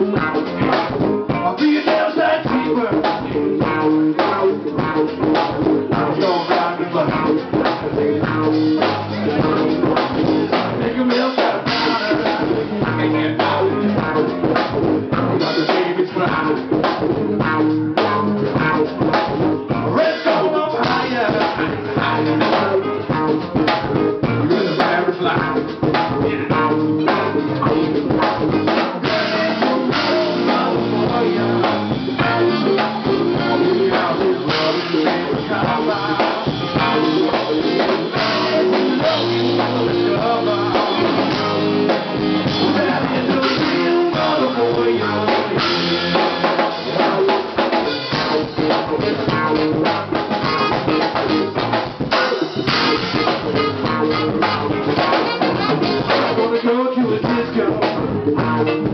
Wow.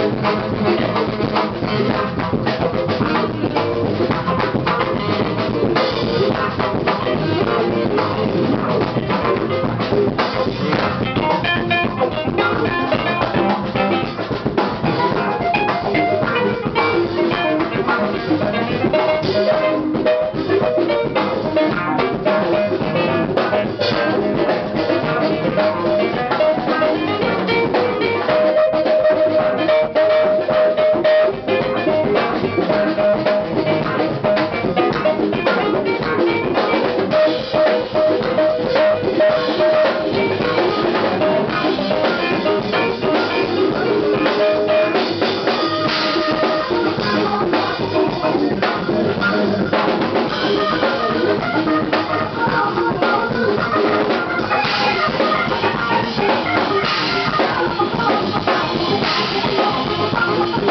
Thank Thank you.